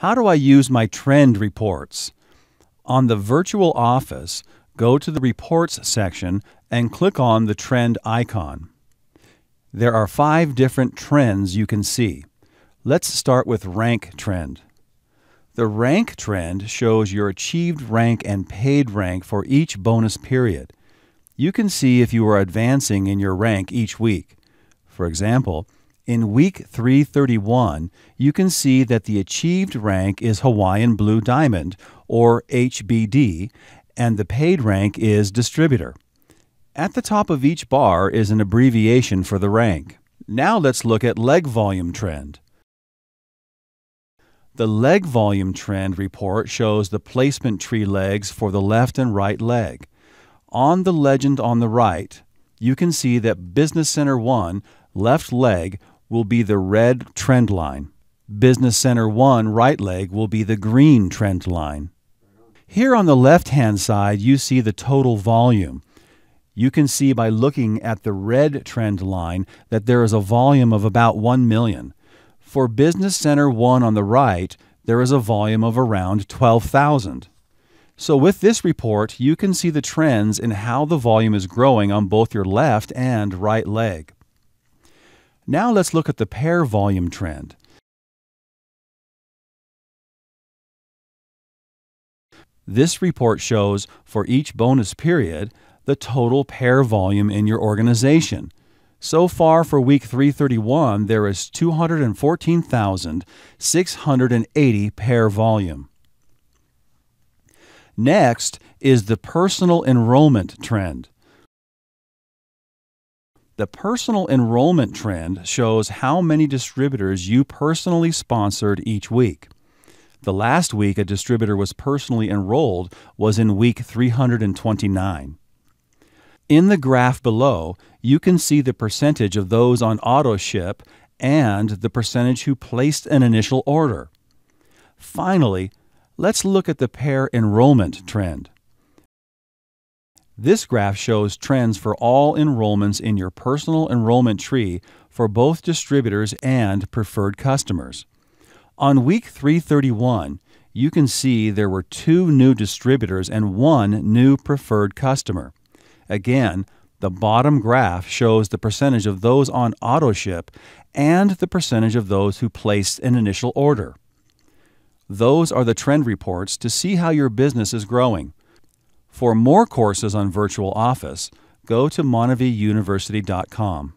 How do I use my trend reports? On the virtual office, go to the Reports section and click on the trend icon. There are five different trends you can see. Let's start with rank trend. The rank trend shows your achieved rank and paid rank for each bonus period. You can see if you are advancing in your rank each week. For example, in week 331, you can see that the achieved rank is Hawaiian Blue Diamond, or HBD, and the paid rank is Distributor. At the top of each bar is an abbreviation for the rank. Now let's look at leg volume trend. The leg volume trend report shows the placement tree legs for the left and right leg. On the legend on the right, you can see that Business Center 1 left leg will be the red trend line. Business Center 1 right leg will be the green trend line. Here on the left hand side, you see the total volume. You can see by looking at the red trend line that there is a volume of about 1 million. For Business Center 1 on the right, there is a volume of around 12,000. So with this report, you can see the trends in how the volume is growing on both your left and right leg. Now let's look at the pair volume trend. This report shows for each bonus period the total pair volume in your organization. So far for week 331, there is 214,680 pair volume. Next is the personal enrollment trend. The personal enrollment trend shows how many distributors you personally sponsored each week. The last week a distributor was personally enrolled was in week 329. In the graph below, you can see the percentage of those on auto ship and the percentage who placed an initial order. Finally, let's look at the pair enrollment trend. This graph shows trends for all enrollments in your personal enrollment tree for both distributors and preferred customers. On week 331, you can see there were two new distributors and one new preferred customer. Again, the bottom graph shows the percentage of those on AutoShip and the percentage of those who placed an initial order. Those are the trend reports to see how your business is growing. For more courses on Virtual Office, go to monavieuniversity.com.